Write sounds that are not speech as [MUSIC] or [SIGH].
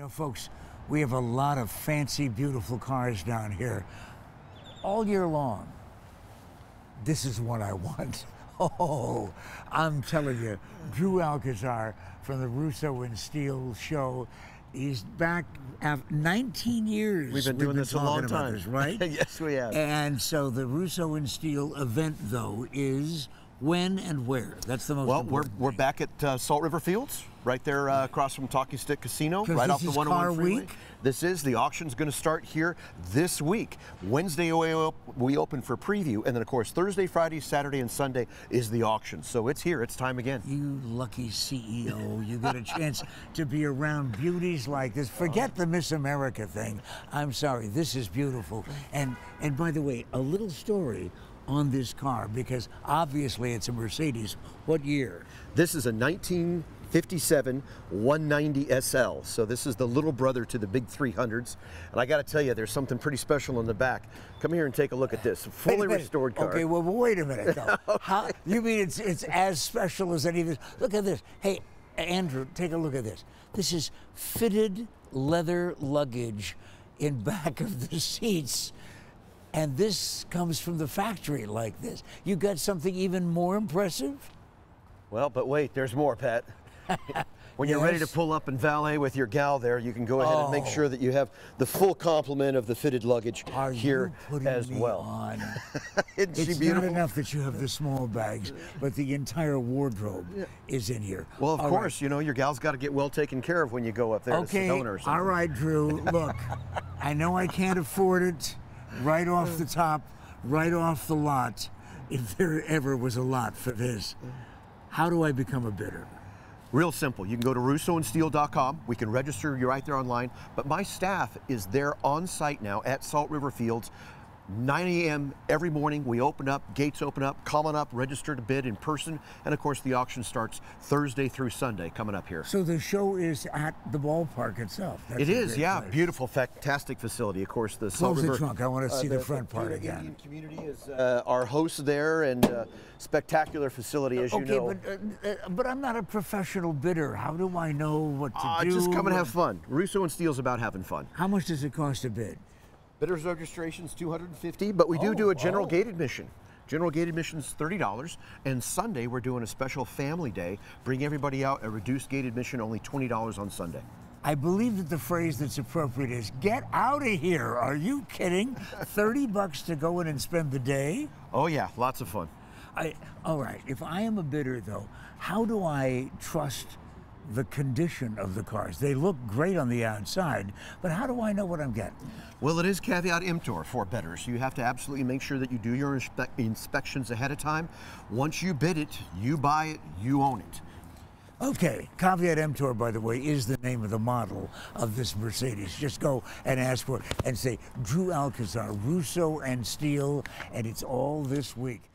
know, folks, we have a lot of fancy, beautiful cars down here all year long. This is what I want. [LAUGHS] Oh, I'm telling you, Drew Alcazar from the Russo and Steele show. He's back after 19 years. We've been doing this a long time. this, [LAUGHS] right? yes, we have. And so the Russo and Steele event, though, is when and where? That's the most Well, we're, we're back at uh, Salt River Fields, right there uh, across from Talking Stick Casino, right off the is 101 car freeway. week? This is the auction's going to start here this week. Wednesday we we open for preview, and then of course Thursday, Friday, Saturday, and Sunday is the auction. So it's here. It's time again. You lucky CEO, you get a chance to be around beauties like this. Forget the Miss America thing. I'm sorry, this is beautiful. And and by the way, a little story on this car because obviously it's a Mercedes. What year? This is a 1957 190 SL. So this is the little brother to the big 300s. And I got to tell you, there's something pretty special in the back. Come here and take a look at this. Fully restored car. Okay, well, wait a minute though. [LAUGHS] How, you mean it's it's as special as any of this? Look at this. Hey, Andrew, take a look at this. This is fitted leather luggage in back of the seats. And this comes from the factory like this. You got something even more impressive? Well, but wait, there's more, Pat. [LAUGHS] when you're ready to pull up and valet with your gal there, you can go ahead and make Oh. sure that you have the full complement of the fitted luggage Are here as well. on? [LAUGHS] Isn't she It's not beautiful? enough that you have the small bags, but the entire wardrobe is in here. Well, of All right. course, you know, your gal's got to get well taken care of when you go up there Okay, to Sedona or something. all right, Drew. Look, [LAUGHS] I know I can't afford it right off mm. the top, right off the lot, if there ever was a lot for this. Mm. How do I become a bidder? Real simple. You can go to russoandsteele.com. We can register you right there online. But my staff is there on site now at Salt River Fields. 9 a.m. every morning. We open up, gates open up, come on up, register to bid in person. And of course, the auction starts Thursday through Sunday coming up here. So the show is at the ballpark itself. That's It is, yeah. place. Beautiful, fantastic facility. Of course, the Salt Close the River. trunk. I want to see the, front part Pima again. Indian community is uh, our host there and uh, spectacular facility, as you Okay, know. but uh, uh, but I'm not a professional bidder. How do I know what to Uh, do? just come and have fun. Russo and Steele's about having fun. How much does it cost to bid? Bidders registration's 250, but we do do a oh, general oh. gate admission. General gate admission's $30, and Sunday we're doing a special family day. Bring everybody out, a reduced gate admission, only $20 on Sunday. I believe that the phrase that's appropriate is "Get out of here!" Are you kidding? [LAUGHS] Thirty bucks to go in and spend the day? Oh yeah, lots of fun. I, all right. If I am a bidder, though, how do I trust the condition of the cars? They look great on the outside, but how do I know what I'm getting? Well, it is caveat emptor for better, so You have to absolutely make sure that you do your inspe- inspections ahead of time. Once you bid it, you buy it, you own it. Okay, Caveat Emptor, by the way, is the name of the model of this Mercedes. Just go and ask for it and say Drew Alcazar, Russo and Steele, and it's all this week.